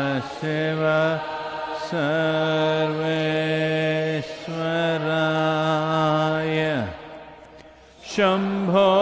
Shiv सर्वेश्वराय। Shambho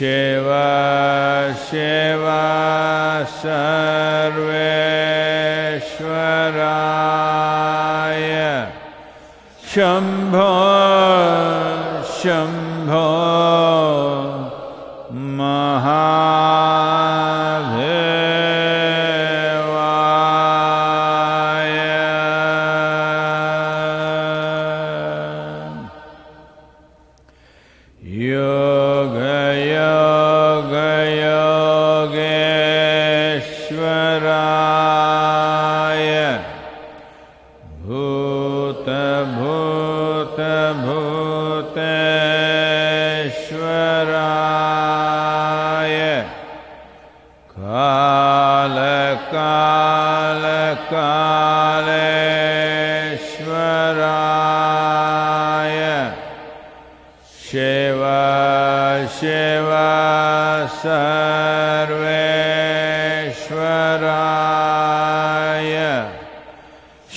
Shiv Shiv सर्वेश्वराय Shambho Shambho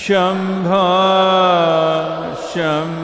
Shambha, sham.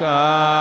का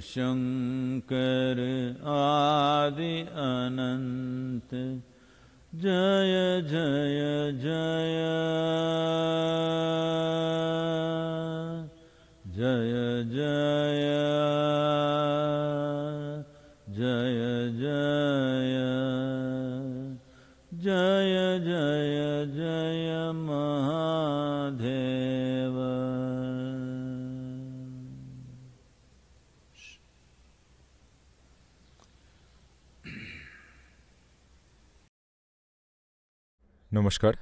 शङ्कर आदि अनन्त। जय जय जय। जय নমস্কার।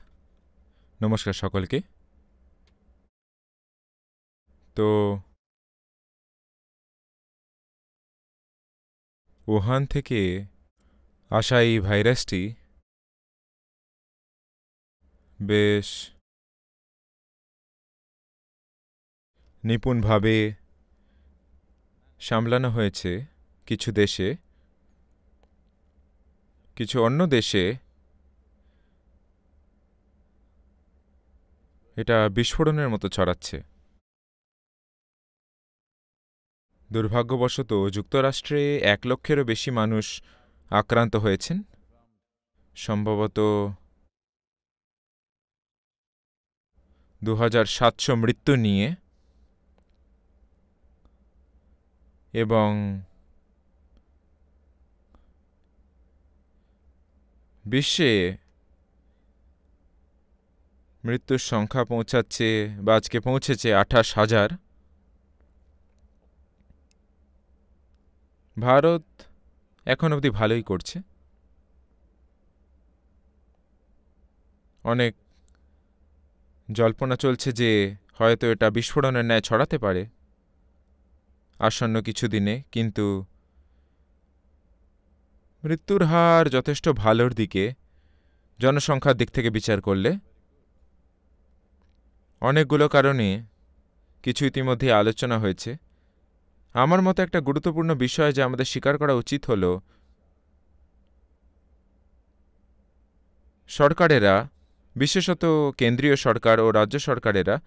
নমস্কার সকলকে। তো উহান থেকে আসা এই ভাইরাসটি বেশ নিপুণভাবে সামলানো হয়েছে কিছু দেশে, কিছু অন্য দেশে এটা বিস্ফোরণের মতো ছড়াচ্ছে। দুর্ভাগ্যবশত যুক্তরাষ্ট্রে এক লক্ষেরও বেশি মানুষ আক্রান্ত হয়েছেন। সম্ভবত দু সাতশো মৃত্যু নিয়ে এবং বিশ্বে মৃত্যুর সংখ্যা পৌঁছাচ্ছে বা আজকে পৌঁছেছে আঠাশ হাজার। ভারত এখন অবধি ভালোই করছে। অনেক জল্পনা চলছে যে হয়তো এটা বিস্ফোরণের ন্যায় ছড়াতে পারে। আসন্ন কিছু দিনে কিন্তু মৃত্যুর হার যথেষ্ট ভালোর দিকে জনসংখ্যার দিক থেকে বিচার করলে অনেকগুলো কারণে কিছু ইতিমধ্যে আলোচনা হয়েছে। আমার মতো একটা গুরুত্বপূর্ণ বিষয় যা আমাদের স্বীকার করা উচিত হল, সরকারেরা, বিশেষত কেন্দ্রীয় সরকার ও রাজ্য সরকারেরা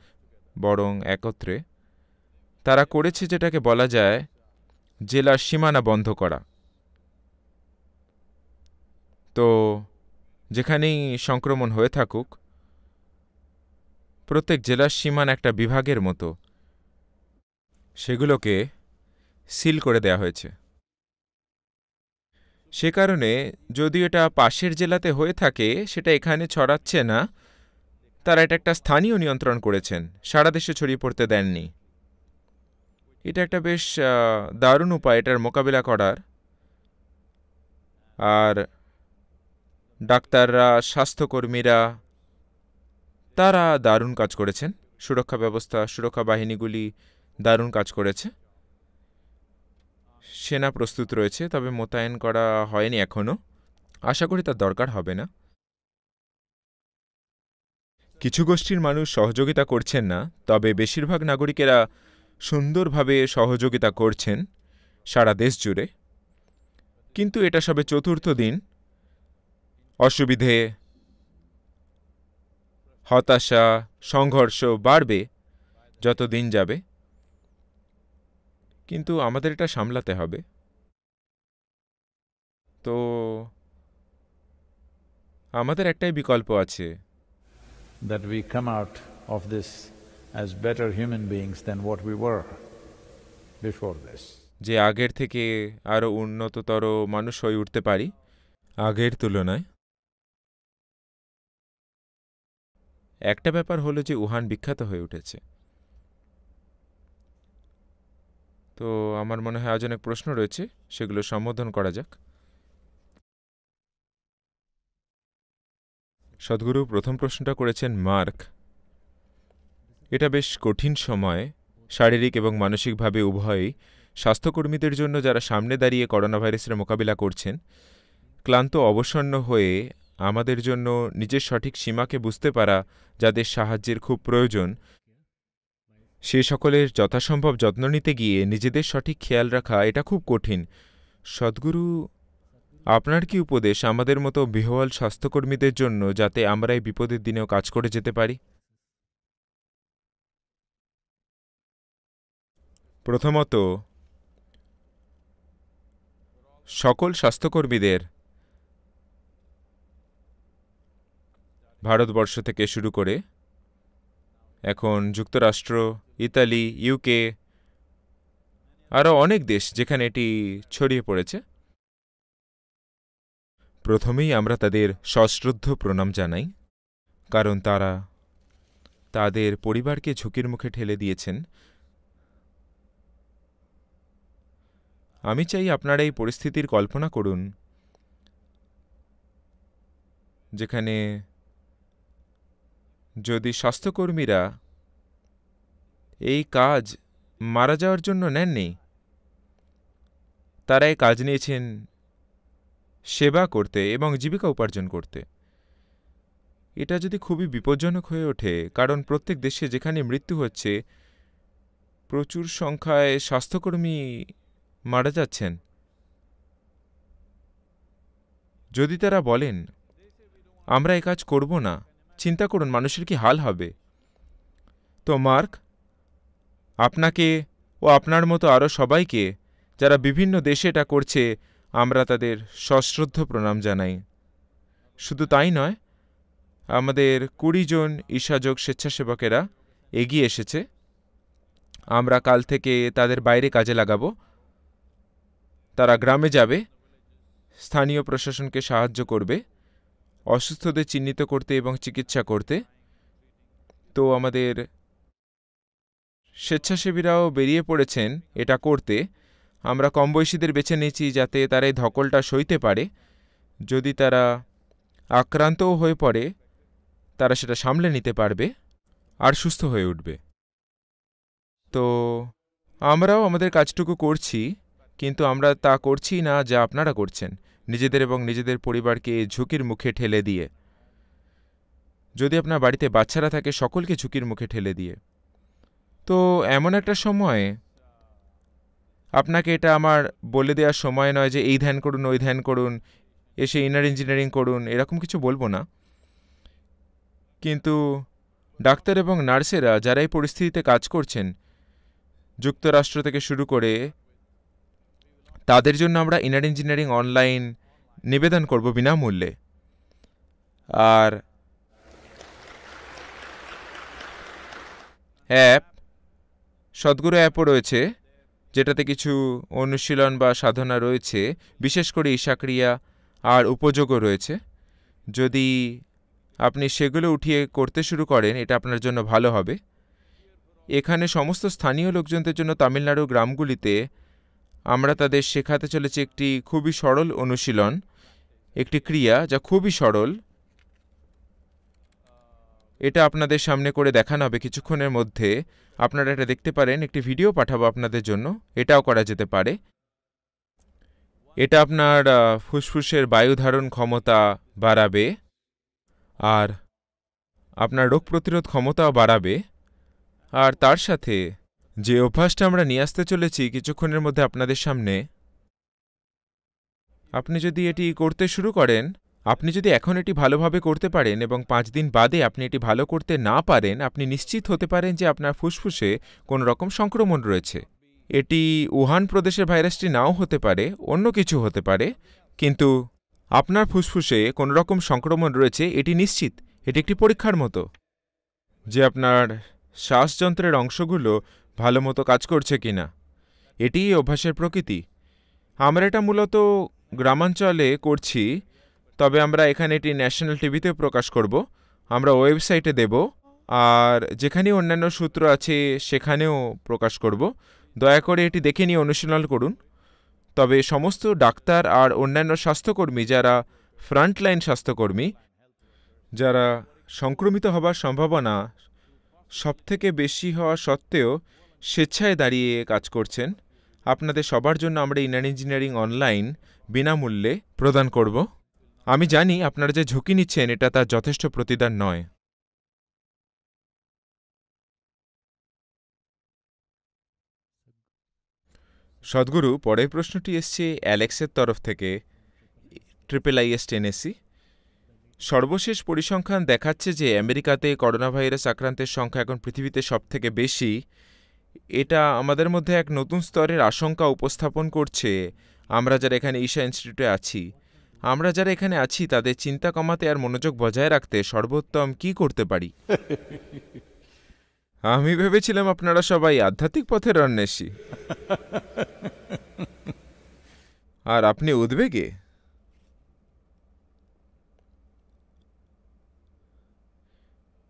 বরং একত্রে, তারা করেছে যেটাকে বলা যায় জেলার সীমানা বন্ধ করা। তো, যেখানেই সংক্রমণ হয়ে থাকুক প্রত্যেক জেলার সীমান একটা বিভাগের মতো। সেগুলোকে সিল করে দেয়া হয়েছে। সে কারণে যদি এটা পাশের জেলাতে হয়ে থাকে, সেটা এখানে ছড়াচ্ছে না, তারা এটা একটা স্থানীয় নিয়ন্ত্রণ করেছেন, সারা দেশে ছড়িয়ে পড়তে দেননি। এটা একটা বেশ দারুণ উপায়, এটার মোকাবিলা করার। আর ডাক্তাররা, স্বাস্থ্যকর্মীরা তারা দারুণ কাজ করেছেন। সুরক্ষা ব্যবস্থা, সুরক্ষা বাহিনীগুলি দারুণ কাজ করেছে। সেনা প্রস্তুত রয়েছে, তবে মোতায়েন করা হয়নি এখনও আশা করি তার দরকার হবে না। কিছু গোষ্ঠীর মানুষ সহযোগিতা করছেন না, তবে বেশিরভাগ নাগরিকেরা সুন্দরভাবে সহযোগিতা করছেন সারা দেশ জুড়ে। কিন্তু এটা সবে চতুর্থ দিন। অসুবিধে হতাশা সংঘর্ষ বাড়বে যত দিন যাবে। কিন্তু আমাদের এটা সামলাতে হবে। তো আমাদের একটাই বিকল্প আছে। That we come out of this as better human beings than what we were before this. যে আগের থেকে আরও উন্নততর মানুষ হয়ে উঠতে পারি আগের তুলনায়। একটা ব্যাপার হলো যে উহান বিখ্যাত হয়ে উঠেছে। তো আমার মনে হয় আজ অনেক প্রশ্ন রয়েছে, সেগুলো সম্বোধন করা যাক। সদ্গুরু প্রথম প্রশ্নটা করেছেন মার্ক। এটা বেশ কঠিন সময়, শারীরিক এবং মানসিকভাবে উভয়ই স্বাস্থ্যকর্মীদের জন্য যারা সামনে দাঁড়িয়ে করোনা ভাইরাসের মোকাবিলা করছেন, ক্লান্ত, অবসন্ন হয়ে আমাদের জন্য নিজের সঠিক সীমাকে বুঝতে পারা যাদের সাহায্যের খুব প্রয়োজন, সে সকলের যথাসম্ভব যত্ন নিতে গিয়ে নিজেদের সঠিক খেয়াল রাখা এটা খুব কঠিন। সদ্গুরু, আপনার কি উপদেশ আমাদের মতো বিহওয়াল স্বাস্থ্যকর্মীদের জন্য যাতে আমরা এই বিপদের দিনেও কাজ করে যেতে পারি? প্রথমত, সকল স্বাস্থ্যকর্মীদের ভারতবর্ষ থেকে শুরু করে এখন যুক্তরাষ্ট্র, ইতালি ইউকে আরও অনেক দেশ যেখানে এটি ছড়িয়ে পড়েছে। প্রথমেই আমরা তাদের সশ্রদ্ধ প্রণাম জানাই, কারণ তারা তাদের পরিবারকে ঝুঁকির মুখে ঠেলে দিয়েছেন। আমি চাই আপনারা এই পরিস্থিতির কল্পনা করুন, যেখানে যদি স্বাস্থ্যকর্মীরা এই কাজ মারা যাওয়ার জন্য নেননি, তারা এই কাজ নিয়েছেন সেবা করতে এবং জীবিকা উপার্জন করতে। এটা যদি খুবই বিপজ্জনক হয়ে ওঠে, কারণ প্রত্যেক দেশে যেখানে মৃত্যু হচ্ছে, প্রচুর সংখ্যায় স্বাস্থ্যকর্মী মারা যাচ্ছেন। যদি তারা বলেন, আমরা এ কাজ করব না চিন্তা করুন, মানুষের কি হাল হবে? তো মার্ক, আপনাকে ও আপনার মতো আরও সবাইকে, যারা বিভিন্ন দেশে এটা করছে, আমরা তাদের সশ্রদ্ধ প্রণাম জানাই। শুধু তাই নয়, আমাদের কুড়ি জন ঈশাযোগ স্বেচ্ছাসেবকেরা এগিয়ে এসেছে। আমরা কাল থেকে তাদের বাইরে কাজে লাগাবো। তারা গ্রামে যাবে, স্থানীয় প্রশাসনকে সাহায্য করবে। অসুস্থদের চিহ্নিত করতে এবং চিকিৎসা করতে। তো আমাদের স্বেচ্ছাসেবীরাও বেরিয়ে পড়েছেন এটা করতে। আমরা কম বয়সীদের বেছে নিয়েছি যাতে তারা এই ধকলটা সইতে পারে। যদি তারা আক্রান্তও হয়ে পড়ে, তারা সেটা সামলে নিতে পারবে আর সুস্থ হয়ে উঠবে। তো আমরাও আমাদের কাজটুকু করছি, কিন্তু আমরা তা করছি না যা আপনারা করছেন। নিজেদের এবং নিজেদের পরিবারকে এই ঝুঁকির মুখে ঠেলে দিয়ে। যদি আপনার বাড়িতে বাচ্চারা থাকে, সকলকে ঝুঁকির মুখে ঠেলে দিয়ে। তো এমন একটা সময়ে আপনাকে এটা আমার বলে দেওয়ার সময় নয় যে, এই ধ্যান করুন, ওই ধ্যান করুন, এসে ইনার ইঞ্জিনিয়ারিং করুন, এরকম কিছু বলব না। কিন্তু ডাক্তার এবং নার্সেরা যারা এই পরিস্থিতিতে কাজ করছেন, যুক্তরাষ্ট্র থেকে শুরু করে তাদের জন্য আমরা ইনার ইঞ্জিনিয়ারিং অনলাইন নিবেদন করব বিনামূল্যে। আর অ্যাপ সদ্গুরু অ্যাপও রয়েছে, যেটাতে কিছু অনুশীলন বা সাধনা রয়েছে, বিশেষ করে ঈশাক্রিয়া আর উপযোগও রয়েছে। যদি আপনি সেগুলো উঠিয়ে করতে শুরু করেন, এটা আপনার জন্য ভালো হবে। এখানে সমস্ত স্থানীয় লোকজনদের জন্য তামিলনাড়ু গ্রামগুলিতে আমরা তাদের শেখাতে চলেছি একটি খুবই সরল অনুশীলন, একটি ক্রিয়া যা খুবই সরল। এটা আপনাদের সামনে করে দেখানো হবে কিছুক্ষণের মধ্যে। আপনারা এটা দেখতে পারেন, একটি ভিডিও পাঠাবো আপনাদের জন্য। এটাও করা যেতে পারে। এটা আপনার ফুসফুসের বায়ু ধারণ ক্ষমতা বাড়াবে আর আপনার রোগ প্রতিরোধ ক্ষমতাও বাড়াবে। আর তার সাথে যে অভ্যাসটা আমরা নিয়ে আসতে চলেছি কিছুক্ষণের মধ্যে আপনাদের সামনে, আপনি যদি এটি করতে শুরু করেন, আপনি যদি এখন এটি ভালোভাবে করতে পারেন এবং পাঁচ দিন বাদে আপনি এটি ভালো করতে না পারেন, আপনি নিশ্চিত হতে পারেন যে আপনার ফুসফুসে কোনো রকম সংক্রমণ রয়েছে। এটি উহান প্রদেশের ভাইরাসটি নাও হতে পারে, অন্য কিছু হতে পারে, কিন্তু আপনার ফুসফুসে কোনো রকম সংক্রমণ রয়েছে, এটি নিশ্চিত, এটি একটি পরীক্ষার মতো। যে আপনার শ্বাসযন্ত্রের অংশগুলো ভালো মতো কাজ করছে কিনা? এটিই অভ্যাসের প্রকৃতি। আমরা এটা মূলত গ্রামাঞ্চলে করছি, তবে আমরা এখানে এটি ন্যাশনাল টিভিতে প্রকাশ করব, আমরা ওয়েবসাইটে দেব, আর যেখানে অন্যান্য সূত্র আছে সেখানেও প্রকাশ করব। দয়া করে এটি দেখে নিয়ে অনুশীলন করুন। তবে সমস্ত ডাক্তার আর অন্যান্য স্বাস্থ্যকর্মী যারা ফ্রন্টলাইন স্বাস্থ্যকর্মী, যারা সংক্রমিত হবার সম্ভাবনা সবথেকে বেশি হওয়া সত্ত্বেও স্বেচ্ছায় দাঁড়িয়ে কাজ করছেন। আপনাদের সবার জন্য আমরা ইনার ইঞ্জিনিয়ারিং অনলাইন বিনামূল্যে প্রদান করব। আমি জানি আপনারা যে ঝুঁকি নিচ্ছেন, এটা তার যথেষ্ট প্রতিদান নয়। সদ্গুরু, পরের প্রশ্নটি এসছে অ্যালেক্সের তরফ থেকে, ট্রিপল আইএস টেনেসি। সর্বশেষ পরিসংখ্যান দেখাচ্ছে যে আমেরিকাতে করোনা ভাইরাস আক্রান্তের সংখ্যা এখন পৃথিবীতে সবথেকে বেশি। এটা আমাদের মধ্যে এক নতুন স্তরের আশঙ্কা উপস্থাপন করছে। আমরা যারা এখানে ঈশা ইনস্টিটিউটে আছি আমরা যারা এখানে আছি তাদের চিন্তা কমাতে আর মনোযোগ বজায় রাখতে সর্বোত্তম কি করতে পারি? আমি ভেবেছিলাম আপনারা সবাই আধ্যাত্মিক পথের অন্বেষী। আর আপনি উদ্বেগে?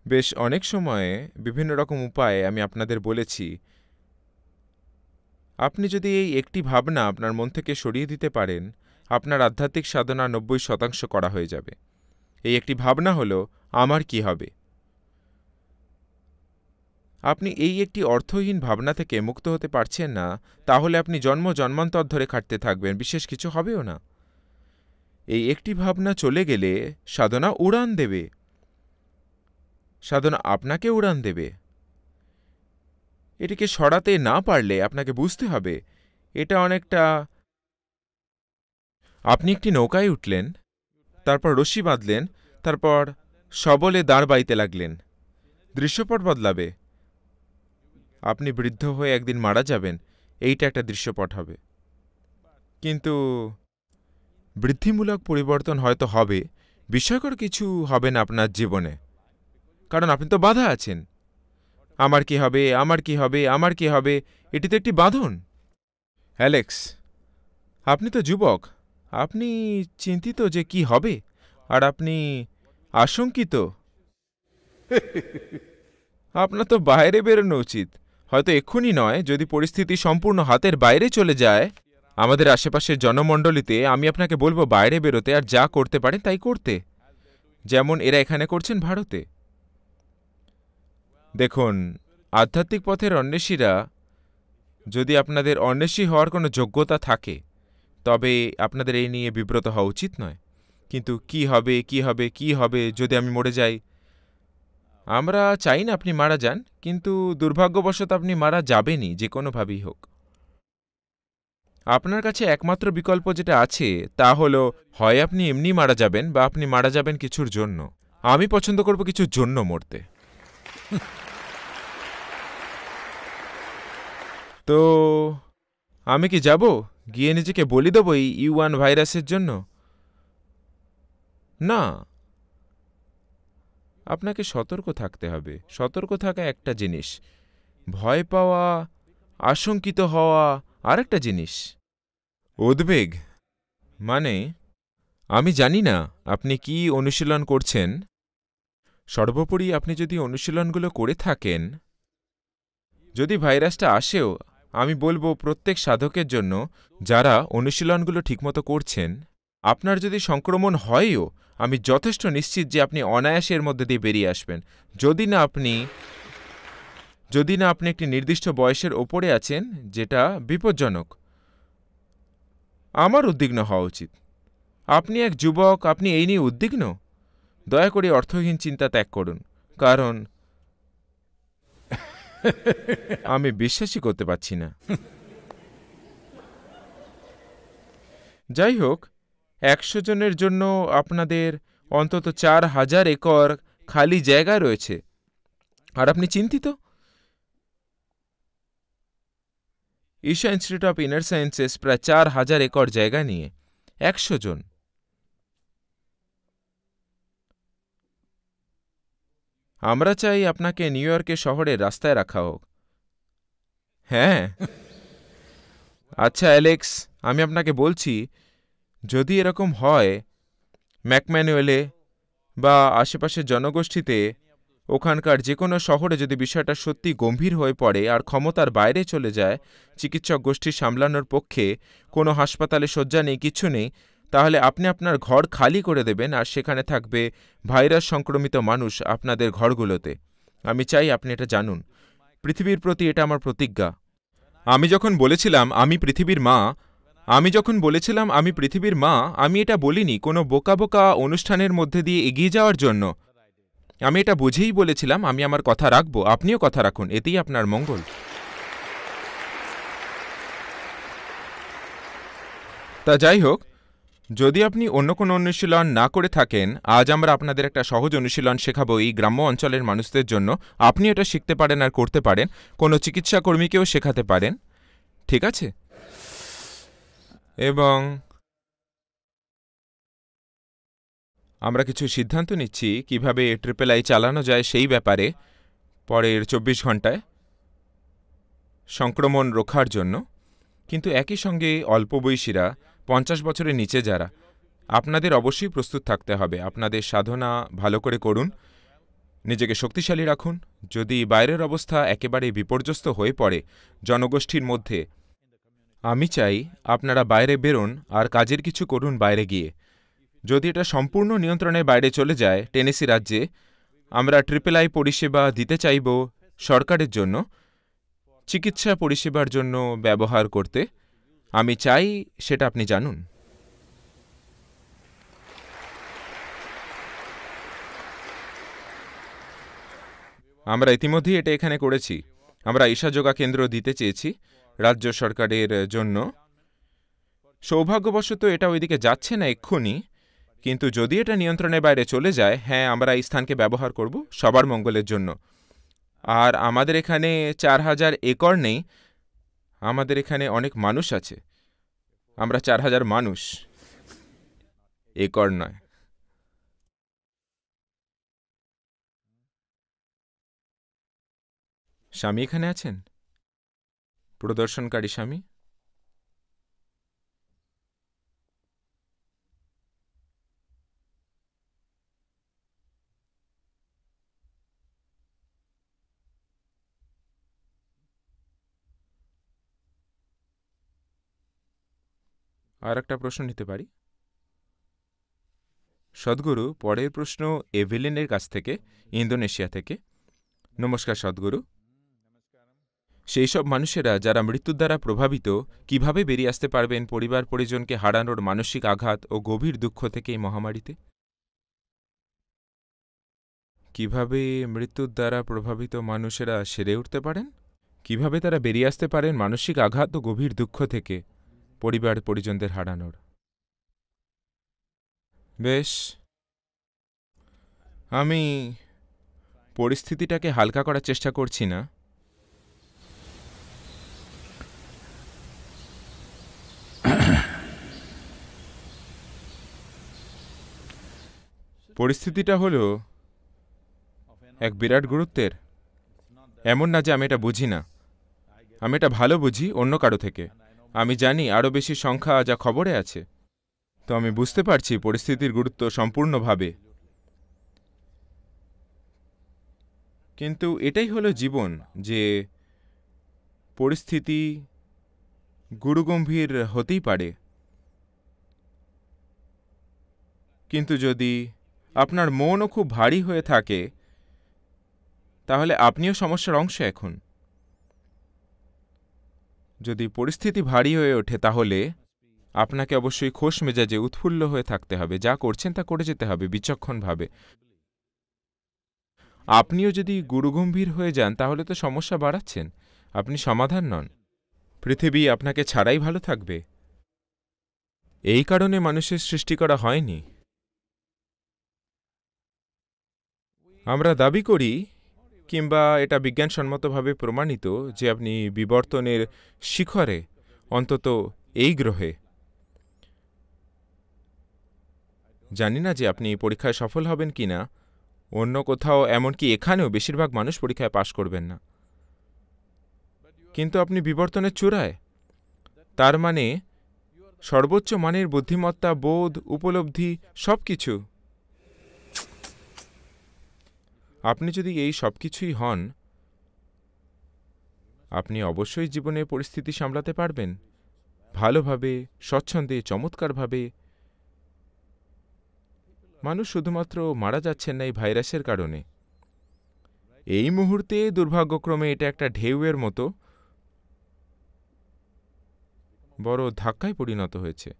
বেশ অনেক সময়ে বিভিন্ন রকম উপায়ে আমি আপনাদের বলেছি আপনি যদি এই একটি ভাবনা আপনার মন থেকে সরিয়ে দিতে পারেন, আপনার আধ্যাত্মিক সাধনা নব্বই শতাংশ করা হয়ে যাবে। এই একটি ভাবনা হল, আমার কি হবে? আপনি এই একটি অর্থহীন ভাবনা থেকে মুক্ত হতে পারছেন না, তাহলে আপনি জন্ম জন্মান্তর ধরে খাটতে থাকবেন, বিশেষ কিছু হবেও না। এই একটি ভাবনা চলে গেলে সাধনা উড়ান দেবে। সাধনা আপনাকে উড়ান দেবে। এটিকে সরাতে না পারলে আপনাকে বুঝতে হবে, এটা অনেকটা আপনি একটি নৌকায় উঠলেন, তারপর রশি বাঁধলেন, তারপর সবলে দাঁড় বাইতে লাগলেন। দৃশ্যপট বদলাবে। আপনি বৃদ্ধ হয়ে একদিন মারা যাবেন, এইটা একটা দৃশ্যপট হবে। কিন্তু বৃদ্ধিমূলক পরিবর্তন হয়তো হবে বিস্ময়কর কিছু হবে না আপনার জীবনে। কারণ আপনি তো বাধা আছেন। আমার কি হবে, আমার কি হবে, আমার কি হবে? এটি তো একটি বাঁধন। অ্যালেক্স, আপনি তো যুবক। আপনি চিন্তিত যে কি হবে, আর আপনি আশঙ্কিত। আপনার তো বাইরে বেরোনো উচিত। হয়তো এক্ষুনি নয়, যদি পরিস্থিতি সম্পূর্ণ হাতের বাইরে চলে যায়। আমাদের আশেপাশের জনমণ্ডলীতে আমি আপনাকে বলব, বাইরে বেরোতে আর যা করতে পারেন তাই করতে। যেমন এরা এখানে করছেন ভারতে। দেখুন, আধ্যাত্মিক পথের অন্বেষীরা যদি আপনাদের অন্বেষী হওয়ার কোনো যোগ্যতা থাকে, তবে আপনাদের এই নিয়ে বিব্রত হওয়া উচিত নয়। কিন্তু কি হবে কি হবে কি হবে যদি আমি মরে যাই? আমরা চাই না আপনি মারা যান, কিন্তু দুর্ভাগ্যবশত আপনি মারা যাবেনই, যে কোনোভাবেই হোক। আপনার কাছে একমাত্র বিকল্প যেটা আছে, তা হলো, হয় আপনি এমনি মারা যাবেন বা আপনি মারা যাবেন কিছুর জন্য। আমি পছন্দ করব কিছুর জন্য মরতে। তো আমি কি যাব? গিয়ে নিজেকে বলি দেবো এই ইউ ওয়ান ভাইরাসের জন্য? না। আপনাকে সতর্ক থাকতে হবে। সতর্ক থাকা একটা জিনিস। ভয় পাওয়া, আশঙ্কিত হওয়া আরেকটা জিনিস। উদ্বেগ। মানে আমি জানি না আপনি কি অনুশীলন করছেন। সর্বোপরি আপনি যদি অনুশীলনগুলো করে থাকেন, যদি ভাইরাসটা আসেও আমি বলব প্রত্যেক সাধকের জন্য যারা অনুশীলনগুলো ঠিকমতো করছেন, আপনার যদি সংক্রমণ হয়ও, আমি যথেষ্ট নিশ্চিত যে আপনি অনায়াসের মধ্যে দিয়ে বেরিয়ে আসবেন। যদি না আপনি, যদি না আপনি একটি নির্দিষ্ট বয়সের ওপরে আছেন, যেটা বিপজ্জনক, আমার উদ্বিগ্ন হওয়া উচিত। আপনি এক যুবক, আপনি এই নিয়ে উদ্বিগ্ন? দয়া করে অর্থহীন চিন্তা ত্যাগ করুন। কারণ আমি বিশ্বাসই করতে পারছি না। যাই হোক একশো জনের জন্য আপনাদের অন্তত চার হাজার একর খালি জায়গা রয়েছে। আর আপনি চিন্তিত? Isha institute of inner sciences প্রায় চার হাজার একর জায়গা নিয়ে একশো জন। আমরা চাই আপনাকে নিউ ইয়র্কের শহরের রাস্তায় রাখা হোক। হ্যাঁ। আচ্ছা অ্যালেক্স, আমি আপনাকে বলছি, যদি এরকম হয়, ম্যাকম্যানুয়েলে বা আশেপাশের জনগোষ্ঠীতে, ওখানকার যে কোনো শহরে যদি বিষয়টা সত্যি গম্ভীর হয়ে পড়ে আর ক্ষমতার বাইরে চলে যায়, চিকিৎসক গোষ্ঠী সামলানোর পক্ষে কোনো হাসপাতালে শয্যা নেই, কিছু নেই তাহলে আপনি আপনার ঘর খালি করে দেবেন আর সেখানে থাকবে ভাইরাস সংক্রমিত মানুষ আপনাদের ঘরগুলোতে। আমি চাই আপনি এটা জানুন। পৃথিবীর প্রতি এটা আমার প্রতিজ্ঞা। আমি যখন বলেছিলাম, আমি পৃথিবীর মা, আমি যখন বলেছিলাম, আমি পৃথিবীর মা, আমি এটা বলিনি কোনো বোকা বোকা অনুষ্ঠানের মধ্যে দিয়ে এগিয়ে যাওয়ার জন্য। আমি এটা বুঝেই বলেছিলাম, আমি আমার কথা রাখব, আপনিও কথা রাখুন, এতেই আপনার মঙ্গল। তা যাই হোক যদি আপনি অন্য কোনো অনুশীলন না করে থাকেন, আজ আমরা আপনাদের একটা সহজ অনুশীলন শেখাবো এই গ্রাম্য অঞ্চলের মানুষদের জন্য। আপনি এটা শিখতে পারেন আর করতে পারেন। কোনো চিকিৎসা কর্মীকেও শেখাতে পারেন। ঠিক আছে? এবং আমরা কিছু সিদ্ধান্ত নিচ্ছি কীভাবে ট্রিপল আই চালানো যায় সেই ব্যাপারে পরের চব্বিশ ঘন্টায় সংক্রমণ রোখার জন্য। কিন্তু একই সঙ্গে অল্প বয়সীরা পঞ্চাশ বছরের নিচে যারা, আপনাদের অবশ্যই প্রস্তুত থাকতে হবে। আপনাদের সাধনা ভালো করে করুন, নিজেকে শক্তিশালী রাখুন। যদি বাইরের অবস্থা একেবারে বিপর্যস্ত হয়ে পড়ে জনগোষ্ঠীর মধ্যে, আমি চাই আপনারা বাইরে বেরোন আর কাজের কিছু করুন বাইরে গিয়ে। যদি এটা সম্পূর্ণ নিয়ন্ত্রণের বাইরে চলে যায় টেনেসি রাজ্যে, আমরা ট্রিপল আই পরিষেবা দিতে চাইব সরকারের জন্য, চিকিৎসা পরিষেবার জন্য ব্যবহার করতে। আমি চাই সেটা আপনি জানুন। আমরা ইতিমধ্যেই এটা এখানে করেছি। আমরা ঈশা যোগা কেন্দ্র দিতে চেয়েছি রাজ্য সরকারের জন্য। সৌভাগ্যবশত এটা ওইদিকে যাচ্ছে না এক্ষুনি, কিন্তু যদি এটা নিয়ন্ত্রণের বাইরে চলে যায় হ্যাঁ আমরা এই স্থানকে ব্যবহার করব সবার মঙ্গলের জন্য। আর আমাদের এখানে চার হাজার একর নেই আমাদের এখানে অনেক মানুষ আছে। আমরা চার হাজার মানুষ। একর নয়। স্বামী এখানে আছেন? প্রদর্শনকারী স্বামী? আর একটা প্রশ্ন নিতে পারি? সদ্গুরু পরের প্রশ্ন এভিলিনের কাছ থেকে, ইন্দোনেশিয়া থেকে। নমস্কার সদ্গুরু। সেই সব মানুষেরা যারা মৃত্যুর দ্বারা প্রভাবিত, কীভাবে বেরিয়ে আসতে পারবেন পরিবার পরিজনকে হারানোর মানসিক আঘাত ও গভীর দুঃখ থেকে এই মহামারীতে? কীভাবে মৃত্যুর দ্বারা প্রভাবিত মানুষেরা সেরে উঠতে পারেন? কীভাবে তারা বেরিয়ে আসতে পারেন মানসিক আঘাত ও গভীর দুঃখ থেকে? পরিবার পরিজনদের হারানোর। বেশ। আমি পরিস্থিতিটাকে হালকা করার চেষ্টা করছি না। পরিস্থিতিটা হলো এক বিরাট গুরুত্বের। এমন না যে আমি এটা বুঝি না। আমি এটা ভালো বুঝি অন্য কারও থেকে। আমি জানি আরও বেশি সংখ্যা যা খবরে আছে, তো আমি বুঝতে পারছি পরিস্থিতির গুরুত্ব সম্পূর্ণভাবে। কিন্তু এটাই হলো জীবন যে পরিস্থিতি গুরুগম্ভীর হতেই পারে। কিন্তু যদি আপনার মনও খুব ভারী হয়ে থাকে, তাহলে আপনিও সমস্যার অংশ এখন। যদি পরিস্থিতি ভারী হয়ে ওঠে তাহলে আপনাকে অবশ্যই খোশ মেজাজে উৎফুল্ল হয়ে থাকতে হবে। যা করছেন তা করে যেতে হবে বিচক্ষণভাবে। আপনিও যদি গুরুগম্ভীর হয়ে যান, তাহলে তো সমস্যা বাড়াচ্ছেন। আপনি সমাধান নন। পৃথিবী আপনাকে ছাড়াই ভালো থাকবে। এই কারণে মানুষের সৃষ্টি করা হয়নি। আমরা দাবি করি কিংবা এটা বিজ্ঞানসম্মতভাবে প্রমাণিত যে আপনি বিবর্তনের শিখরে অন্তত এই গ্রহে। জানি না যে আপনি পরীক্ষায় সফল হবেন কি না, অন্য কোথাও এমনকি এখানেও বেশিরভাগ মানুষ পরীক্ষায় পাশ করবেন না। কিন্তু আপনি বিবর্তনের চূড়ায়। তার মানে সর্বোচ্চ মানের বুদ্ধিমত্তা, বোধ, উপলব্ধি সব কিছু আপনি যদি এই সব কিছুই হন, আপনি অবশ্যই জীবনে পরিস্থিতি সামলাতে পারবেন। ভালোভাবে, স্বচ্ছন্দে, চমৎকারভাবে। মানুষ শুধুমাত্র মারা যাচ্ছেন না এই ভাইরাসের কারণে। এই মুহূর্তে দুর্ভাগ্যক্রমে এটা একটা ঢেউয়ের মতো বড় ধাক্কায় পরিণত হয়েছে।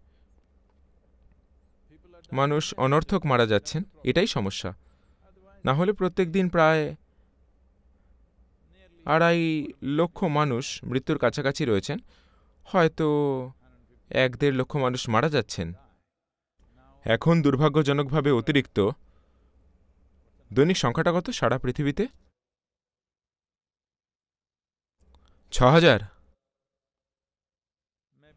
মানুষ অনর্থক মারা যাচ্ছেন, এটাই সমস্যা। না হলে প্রত্যেক দিন প্রায় আড়াই লক্ষ মানুষ মৃত্যুর কাছাকাছি রয়েছেন। হয়তো এক দেড় লক্ষ মানুষ মারা যাচ্ছেন। এখন দুর্ভাগ্যজনকভাবে অতিরিক্ত। দৈনিক সংখ্যাটা কত সারা পৃথিবীতে? ছ হাজার।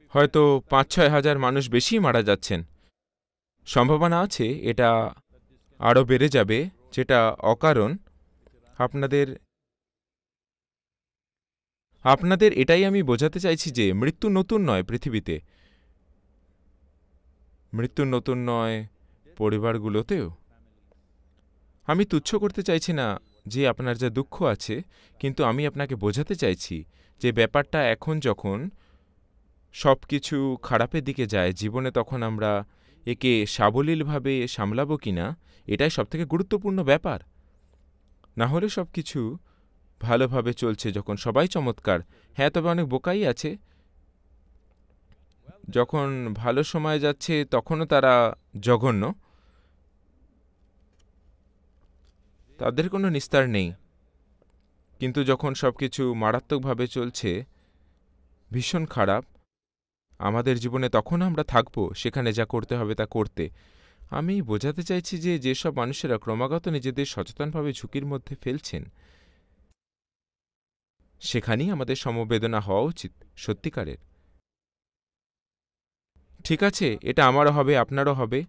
হয়তো পাঁচ ছয় হাজার মানুষ বেশি মারা যাচ্ছেন। সম্ভাবনা আছে এটা আরও বেড়ে যাবে। যেটা অকারণ, আপনাদের আপনাদের এটাই আমি বোঝাতে চাইছি যে মৃত্যু নতুন নয় পৃথিবীতে। মৃত্যু নতুন নয় পরিবারগুলোতেও। আমি তুচ্ছ করতে চাইছি না যে আপনার যা দুঃখ আছে, কিন্তু আমি আপনাকে বোঝাতে চাইছি যে ব্যাপারটা এখন যখন সব কিছু খারাপের দিকে যায়, জীবনে তখন আমরা একে সাবলীলভাবে সামলাবো কি না এটাই সবথেকে গুরুত্বপূর্ণ ব্যাপার। না হলে সব কিছু ভালোভাবে চলছে যখন সবাই চমৎকার। হ্যাঁ তবে অনেক বোকাই আছে। যখন ভালো সময় যাচ্ছে, তখনও তারা জঘন্য। তাদের কোনো নিস্তার নেই। কিন্তু যখন সব কিছু মারাত্মকভাবে চলছে, ভীষণ খারাপ। আমাদের জীবনে তখন আমরা থাকব, সেখানে যা করতে হবে তা করতে। আমি বোঝাতে চাইছি যে যেসব মানুষেরা ক্রমাগত নিজেদের সচেতনভাবে ঝুঁকির মধ্যে ফেলছেন, সেখানেই আমাদের সমবেদনা হওয়া উচিত, সত্যিকারের। ঠিক আছে, এটা আমারও হবে, আপনারও হবে।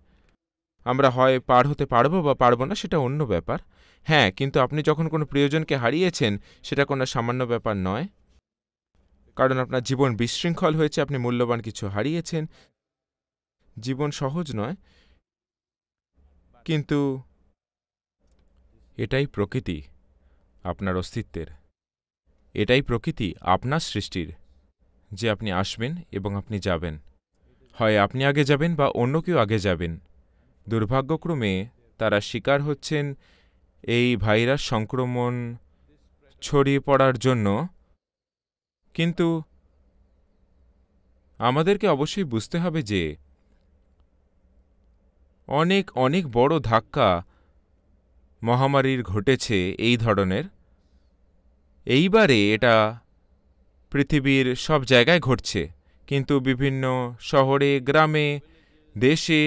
আমরা হয় পার হতে পারব বা পারব না, সেটা অন্য ব্যাপার। হ্যাঁ কিন্তু আপনি যখন কোনো প্রিয়জনকে হারিয়েছেন, সেটা কোনো সামান্য ব্যাপার নয়। কারণ আপনার জীবন বিশৃঙ্খল হয়েছে, আপনি মূল্যবান কিছু হারিয়েছেন। জীবন সহজ নয়। কিন্তু এটাই প্রকৃতি, আপনার অস্তিত্বের। এটাই প্রকৃতি, আপনার সৃষ্টির, যে আপনি আসবেন এবং আপনি যাবেন। হয় আপনি আগে যাবেন বা অন্য কেউ আগে যাবেন। দুর্ভাগ্যক্রমে তারা শিকার হচ্ছেন এই ভাইরাস সংক্রমণ ছড়িয়ে পড়ার জন্য। কিন্তু আমাদেরকে অবশ্যই বুঝতে হবে যে অনেক অনেক বড় ধাক্কা মহামারীর ঘটেছে এই ধরনের। এইবারে এটা পৃথিবীর সব জায়গায় ঘটছে, কিন্তু বিভিন্ন শহরে, গ্রামে, দেশে,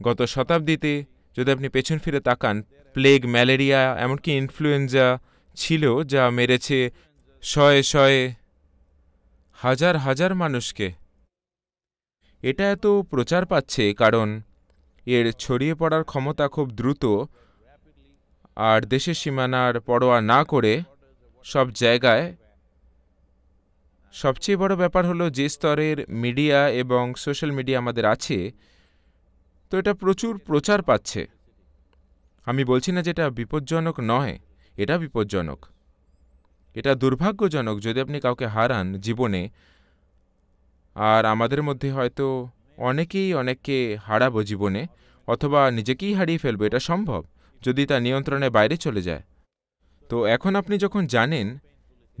গত শতাব্দীতে যদি আপনি পেছন ফিরে তাকান, প্লেগ ম্যালেরিয়া, এমনকি ইনফ্লুয়েঞ্জা ছিল যা মেরেছে শয়ে শয়ে হাজার হাজার মানুষকে। এটা এত প্রচার পাচ্ছে কারণ এর ছড়িয়ে পড়ার ক্ষমতা খুব দ্রুত আর দেশের সীমানার পরোয়া না করে সব জায়গায় সবচেয়ে বড় ব্যাপার হলো যে স্তরের মিডিয়া এবং সোশ্যাল মিডিয়া আমাদের আছে, তো এটা প্রচুর প্রচার পাচ্ছে। আমি বলছি না যেটা বিপজ্জনক নয়, এটা বিপজ্জনক। এটা দুর্ভাগ্যজনক যদি আপনি কাউকে হারান জীবনে, আর আমাদের মধ্যে হয়তো অনেকেই অনেককে হারাবো জীবনে, অথবা নিজেকেই হারিয়ে ফেলব, এটা সম্ভব, যদি তা নিয়ন্ত্রণের বাইরে চলে যায়। তো এখন আপনি যখন জানেন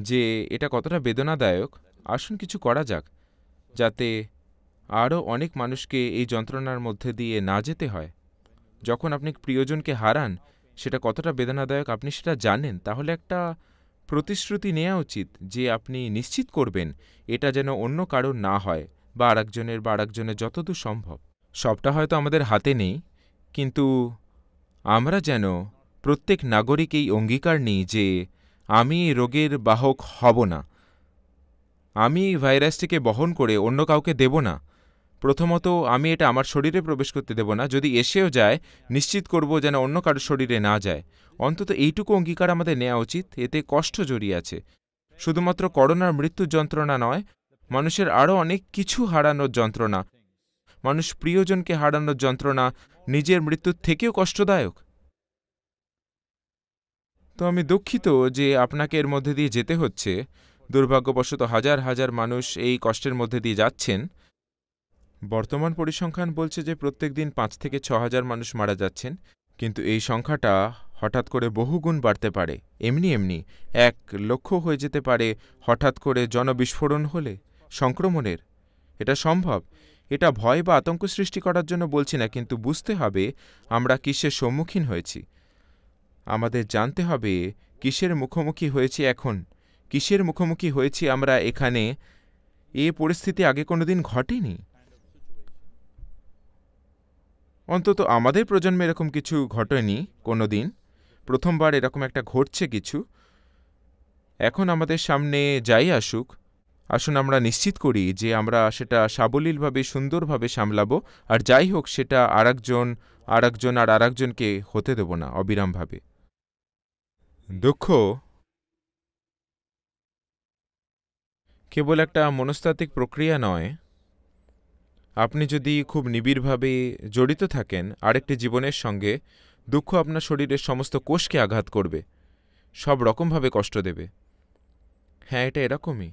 যে এটা কতটা বেদনাদায়ক, আসুন কিছু করা যাক, যাতে আরও অনেক মানুষকে এই যন্ত্রণার মধ্যে দিয়ে না যেতে হয়। যখন আপনি প্রিয়জনকে হারান, সেটা কতটা বেদনাদায়ক আপনি সেটা জানেন, তাহলে একটা প্রতিশ্রুতি নেওয়া উচিত যে আপনি নিশ্চিত করবেন এটা যেন অন্য কারোর না হয়। বা আরেকজনের বা আরেকজনের যতদূর সম্ভব। সবটা হয়তো আমাদের হাতে নেই, কিন্তু আমরা যেন প্রত্যেক নাগরিক এই অঙ্গীকার নিই যে আমি রোগের বাহক হব না। আমি এই ভাইরাসটিকে বহন করে অন্য কাউকে দেব না। প্রথমত, আমি এটা আমার শরীরে প্রবেশ করতে দেব না। যদি এসেও যায়, নিশ্চিত করব যেন অন্য কারোর শরীরে না যায়। অন্তত এইটুকু অঙ্গীকার আমাদের নেওয়া উচিত, এতে কষ্ট জড়িয়ে আছে। শুধুমাত্র করোনার মৃত্যুর যন্ত্রণা নয় মানুষের আরও অনেক কিছু হারানোর যন্ত্রণা। মানুষ প্রিয়জনকে হারানোর যন্ত্রণা, নিজের মৃত্যুর থেকেও কষ্টদায়ক। তো আমি দুঃখিত যে আপনাকে এর মধ্যে দিয়ে যেতে হচ্ছে। দুর্ভাগ্যবশত হাজার হাজার মানুষ এই কষ্টের মধ্যে দিয়ে যাচ্ছেন। বর্তমান পরিসংখ্যান বলছে যে প্রত্যেক দিন পাঁচ থেকে ছ হাজার মানুষ মারা যাচ্ছেন, কিন্তু এই সংখ্যাটা হঠাৎ করে বহুগুণ বাড়তে পারে। এমনি এমনি এক লক্ষ্য হয়ে যেতে পারে হঠাৎ করে জনবিস্ফোরণ হলে। সংক্রমণের? এটা সম্ভব? এটা ভয় বা আতঙ্ক সৃষ্টি করার জন্য বলছি না, কিন্তু বুঝতে হবে আমরা কিসের সম্মুখীন হয়েছি। আমাদের জানতে হবে কিসের মুখোমুখি হয়েছি এখন? কিসের মুখোমুখি হয়েছি আমরা এখানে? এ পরিস্থিতি আগে কোনোদিন ঘটেনি। অন্তত আমাদের প্রজন্মে এরকম কিছু ঘটেনি কোনো দিন প্রথমবার এরকম একটা ঘটছে কিছু। এখন আমাদের সামনে যাই আসুক আসুন আমরা নিশ্চিত করি যে আমরা সেটা সাবলীলভাবে, সুন্দরভাবে সামলাবো, আর যাই হোক সেটা আর একজন আর একজন আর আর একজনকে হতে দেব না অবিরামভাবে। দুঃখ? কেবল একটা মনস্তাত্ত্বিক প্রক্রিয়া নয়। আপনি যদি খুব নিবিড়ভাবে জড়িত থাকেন, আরেকটি জীবনের সঙ্গে, দুঃখ আপনার শরীরের সমস্ত কোষকে আঘাত করবে, সব রকমভাবে কষ্ট দেবে। হ্যাঁ এটা এরকমই।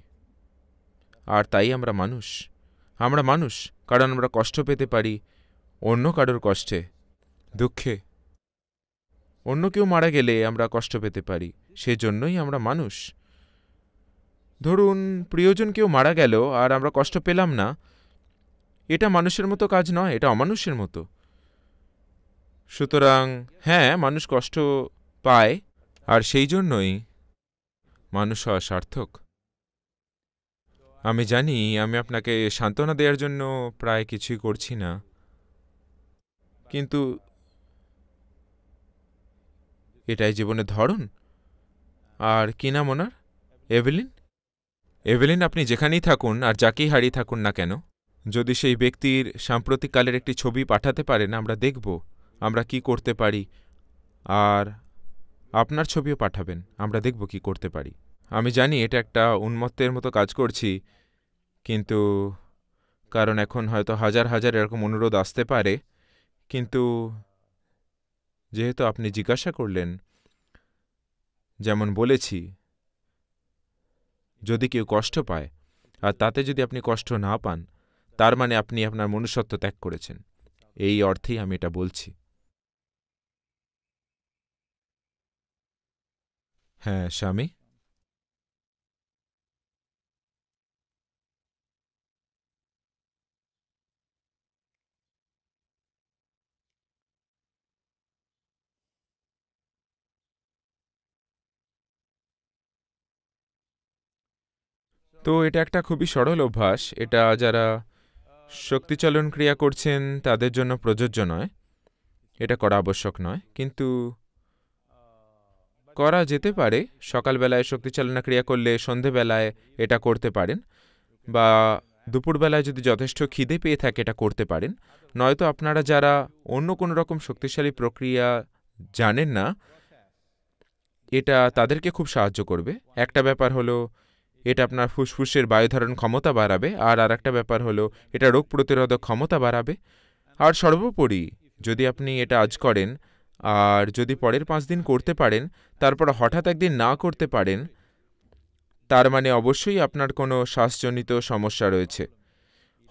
আর তাই আমরা মানুষ। আমরা মানুষ, কারণ আমরা কষ্ট পেতে পারি, অন্য কারোর কষ্টে, দুঃখে। অন্য কেউ মারা গেলে আমরা কষ্ট পেতে পারি, সেজন্যই আমরা মানুষ। ধরুন, প্রিয়জন কেউ মারা গেল আর আমরা কষ্ট পেলাম না। এটা মানুষের মতো কাজ নয়, এটা অমানুষের মতো। সুতরাং হ্যাঁ মানুষ কষ্ট পায়, আর সেই জন্যই মানুষ হওয়া সার্থক। আমি জানি আমি আপনাকে সান্ত্বনা দেওয়ার জন্য প্রায় কিছুই করছি না। কিন্তু এটাই জীবনের ধরন। আর কি নাম ওনার? এভেলিন? এভেলিন, আপনি যেখানেই থাকুন, আর যাকেই হারিয়ে থাকুন না কেন, যদি সেই ব্যক্তির সাম্প্রতিককালের একটি ছবি পাঠাতে পারেন, আমরা দেখব, আমরা কি করতে পারি, আর আপনার ছবিও পাঠাবেন, আমরা দেখব কি করতে পারি। আমি জানি এটা একটা উন্মত্তের মতো কাজ করছি, কিন্তু কারণ এখন হয়তো হাজার হাজার এরকম অনুরোধ আসতে পারে, কিন্তু যেহেতু আপনি জিজ্ঞাসা করলেন, যেমন বলেছি, যদি কেউ কষ্ট পায় আর তাতে যদি আপনি কষ্ট না পান, তার মানে আপনি আপনার মনুষ্যত্ব ত্যাগ করেছেন। এই অর্থেই আমি এটা বলছি। হ্যাঁ স্বামী? তো এটা একটা খুবই সরল অভ্যাস। এটা যারা শক্তিচলন ক্রিয়া করছেন, তাদের জন্য প্রযোজ্য নয়। এটা করা আবশ্যক নয়। কিন্তু করা যেতে পারে। সকালবেলায় শক্তিচালনা ক্রিয়া করলে সন্ধেবেলায় এটা করতে পারেন বা দুপুরবেলায় যদি যথেষ্ট খিদে পেয়ে থাকে এটা করতে পারেন। নয়তো আপনারা যারা অন্য কোনো রকম শক্তিশালী প্রক্রিয়া জানেন না, এটা তাদেরকে খুব সাহায্য করবে। একটা ব্যাপার হলো এটা আপনার ফুসফুসের বায়ুধারণ ক্ষমতা বাড়াবে, আর আর একটা ব্যাপার হলো, এটা রোগ প্রতিরোধক ক্ষমতা বাড়াবে। আর সর্বোপরি, যদি আপনি এটা আজ করেন, আর যদি পরের পাঁচ দিন করতে পারেন, তারপর হঠাৎ একদিন না করতে পারেন, তার মানে অবশ্যই আপনার কোনো শ্বাসজনিত সমস্যা রয়েছে।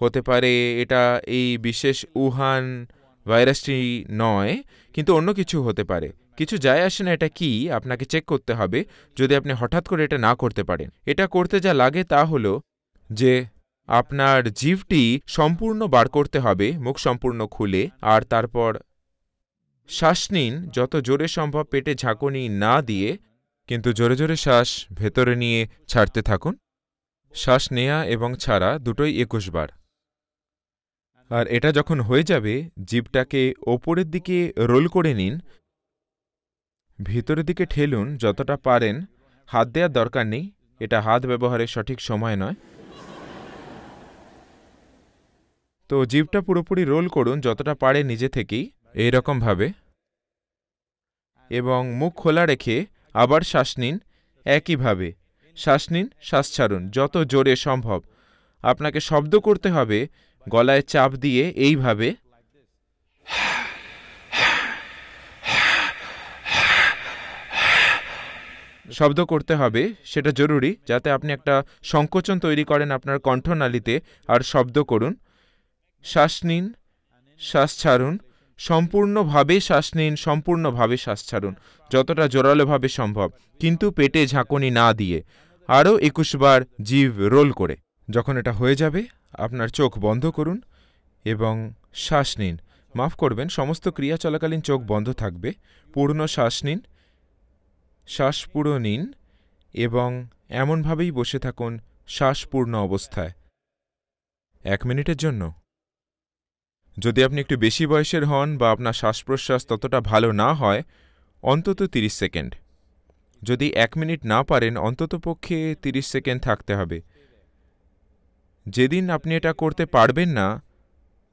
হতে পারে এটা এই বিশেষ উহান ভাইরাসটি নয়, কিন্তু অন্য কিছু হতে পারে। কিছু যায় আসে না, এটা কি? আপনাকে চেক করতে হবে, যদি আপনি হঠাৎ করে এটা না করতে পারেন। এটা করতে যা লাগে তা হলো যে, আপনার জিভটি সম্পূর্ণ বার করতে হবে, মুখ সম্পূর্ণ খুলে, আর তারপর শ্বাস নিন, যত জোরে সম্ভব পেটে ঝাঁকুনি না দিয়ে, কিন্তু জোরে জোরে শ্বাস ভেতরে নিয়ে ছাড়তে থাকুন। শ্বাস নেয়া এবং ছাড়া দুটোই একুশ বার। আর এটা যখন হয়ে যাবে জিভটাকে ওপরের দিকে রোল করে নিন ভিতরের দিকে ঠেলুন যতটা পারেন। হাত দেওয়ার দরকার নেই। এটা হাত ব্যবহারের সঠিক সময় নয়। তো জিভটা পুরোপুরি রোল করুন যতটা পারে নিজে থেকেই এই রকমভাবে এবং মুখ খোলা রেখে আবার শ্বাস নিন একইভাবে শ্বাস নিন, শ্বাস ছাড়ুন, যত জোরে সম্ভব। আপনাকে শব্দ করতে হবে, গলায় চাপ দিয়ে এইভাবে। শব্দ করতে হবে, সেটা জরুরি। যাতে আপনি একটা সংকোচন তৈরি করেন আপনার কণ্ঠনালীতে, আর শব্দ করুন। শ্বাস নিন, শ্বাস ছাড়ুন। সম্পূর্ণভাবে শ্বাস নিন, সম্পূর্ণভাবে শ্বাস ছাড়ুন, যতটা জোরালোভাবে সম্ভব। কিন্তু পেটে ঝাঁকুনি না দিয়ে আরও একুশবার জীব রোল করে। যখন এটা হয়ে যাবে, আপনার চোখ বন্ধ করুন এবং শ্বাস নিন। মাফ করবেন, সমস্ত ক্রিয়া চলাকালীন চোখ বন্ধ থাকবে। পূর্ণ শ্বাস নিন শ্বাস পুরো নিন এবং এমনভাবেই বসে থাকুন শ্বাসপূর্ণ অবস্থায়। এক মিনিটের জন্য। যদি আপনি একটু বেশি বয়সের হন বা আপনার শ্বাস প্রশ্বাস ততটা ভালো না হয়, অন্তত তিরিশ সেকেন্ড। যদি এক মিনিট না পারেন, অন্তত পক্ষে তিরিশ সেকেন্ড থাকতে হবে। যেদিন আপনি এটা করতে পারবেন না,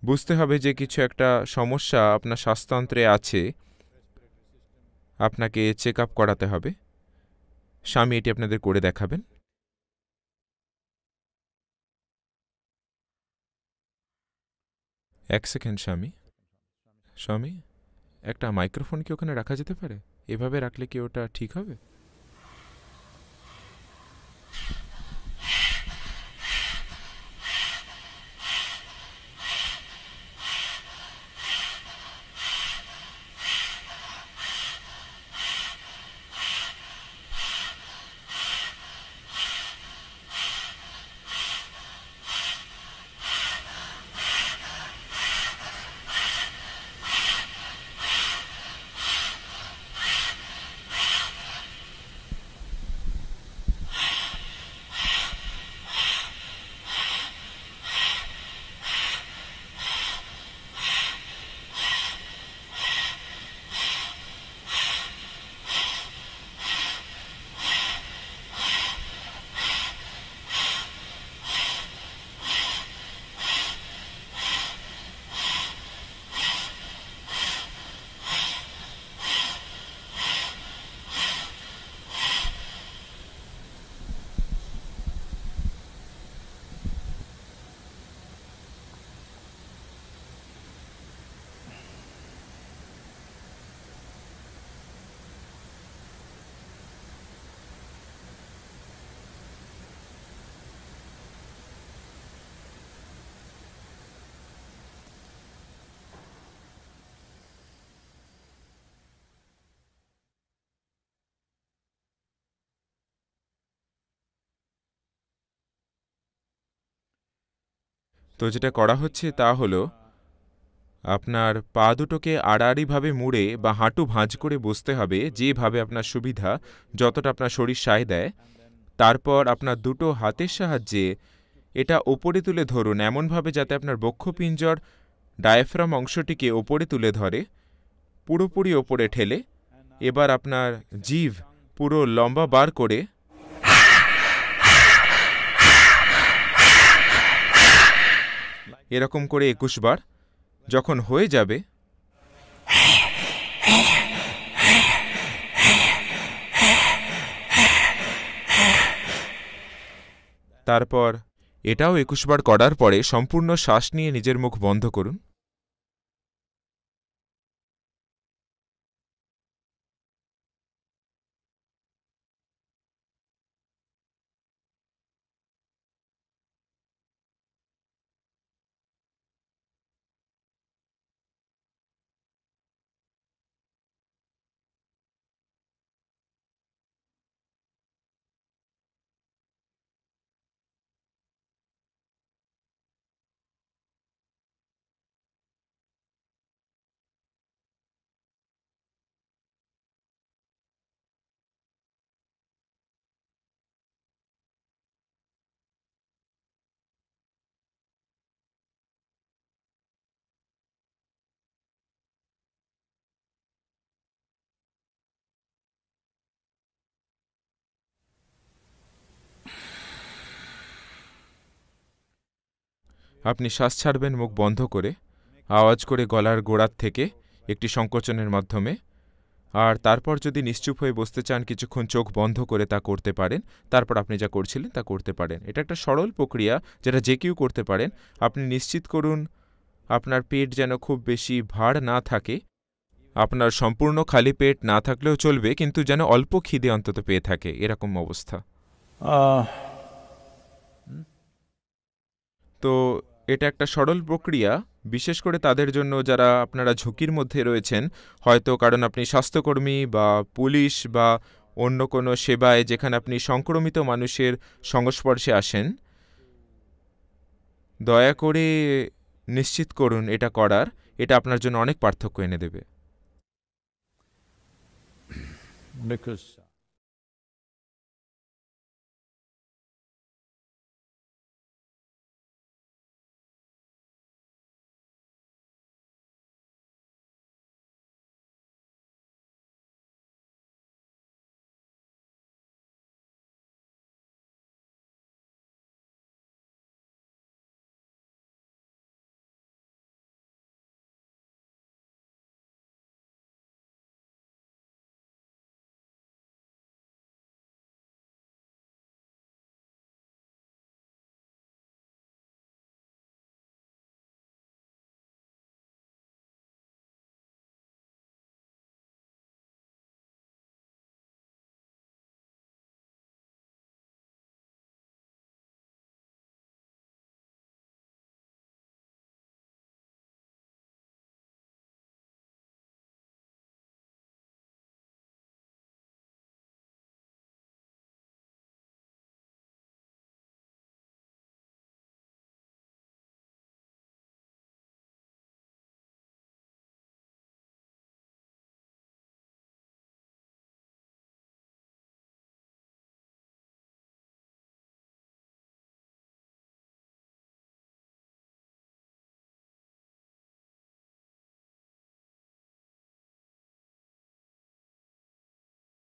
বুঝতে হবে যে কিছু একটা সমস্যা আপনার শ্বাসতন্ত্রে আছে। আপনাকে চেক আপ করাতে হবে। স্বামী এটি আপনাদের করে দেখাবেন। এক সেকেন্ড, স্বামী। স্বামী, একটা মাইক্রোফোন কি ওখানে রাখা যেতে পারে? এভাবে রাখলে কি ওটা ঠিক হবে? তো যেটা করা হচ্ছে তা হলো, আপনার পা দুটোকে আড়াআড়িভাবে মুড়ে বা হাঁটু ভাঁজ করে বসতে হবে যেভাবে আপনার সুবিধা, যতটা আপনার শরীর সায় দেয়। তারপর আপনার দুটো হাতের সাহায্যে এটা ওপরে তুলে ধরুন, এমনভাবে যাতে আপনার বক্ষপিঞ্জর ডায়াফ্রাম অংশটিকে ওপরে তুলে ধরে, পুরোপুরি ওপরে ঠেলে, এবার আপনার জিভ পুরো লম্বা বার করে এরকম করে একুশ বার যখন হয়ে যাবে, তারপর এটাও একুশ বার করার পরে সম্পূর্ণ শ্বাস নিয়ে নিজের মুখ বন্ধ করুন। আপনি শ্বাস ছাড়বেন মুখ বন্ধ করে আওয়াজ করে গলার গোড়ার থেকে একটি সংকোচনের মাধ্যমে। আর তারপর যদি নিশ্চুপ হয়ে বসতে চান কিছুক্ষণ চোখ বন্ধ করে তা করতে পারেন। তারপর আপনি যা করছিলেন তা করতে পারেন। এটা একটা সরল প্রক্রিয়া যেটা যে কেউ করতে পারেন। আপনি নিশ্চিত করুন আপনার পেট যেন খুব বেশি ভার না থাকে। আপনার সম্পূর্ণ খালি পেট না থাকলেও চলবে কিন্তু যেন অল্প খিদে অন্তত পেয়ে থাকে। এরকম অবস্থা। তো এটা একটা সরল প্রক্রিয়া, বিশেষ করে তাদের জন্য যারা আপনারা ঝুঁকির মধ্যে রয়েছেন, হয়তো কারণ আপনি স্বাস্থ্যকর্মী বা পুলিশ বা অন্য কোনো সেবায় যেখানে আপনি সংক্রমিত মানুষের সংস্পর্শে আসেন, দয়া করে নিশ্চিত করুন এটা করার, এটা আপনার জন্য অনেক পার্থক্য এনে দেবে।